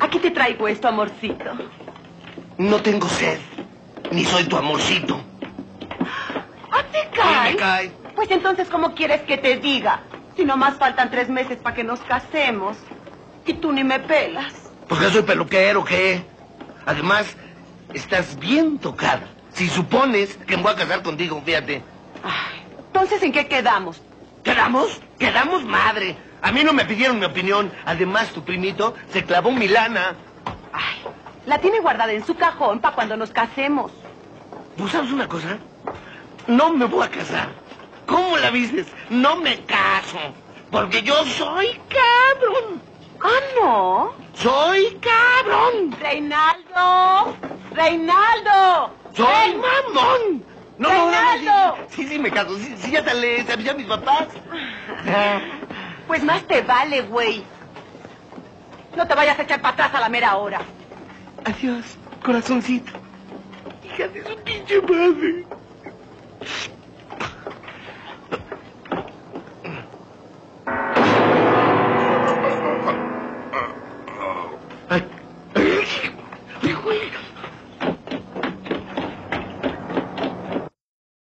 Aquí te traigo esto, amorcito. No tengo sed, ni soy tu amorcito. ¿Ah, te Sí, cae? me cae. Pues entonces, ¿cómo quieres que te diga? Si nomás faltan tres meses para que nos casemos. Y tú ni me pelas. ¿Por qué soy peluquero, qué? Además, estás bien tocada. Si supones que me voy a casar contigo, fíjate. Ay, entonces, ¿en qué quedamos? ¿Quedamos? Quedamos madre. A mí no me pidieron mi opinión. Además, tu primito se clavó mi lana. Ay, la tiene guardada en su cajón para cuando nos casemos. ¿Tú sabes una cosa? No me voy a casar. ¿Cómo la dices? No me caso. Porque yo soy cabrón. Ah, no. Soy cabrón. Reinaldo. Reinaldo. Soy Ven. mamón. No, no, no, sí, sí, sí, me caso. Sí, sí, ya te le se avisé a mis papás. Pues más te vale, güey. No te vayas a echar para atrás a la mera hora. Adiós, corazoncito. Hija de su pinche madre. Ay,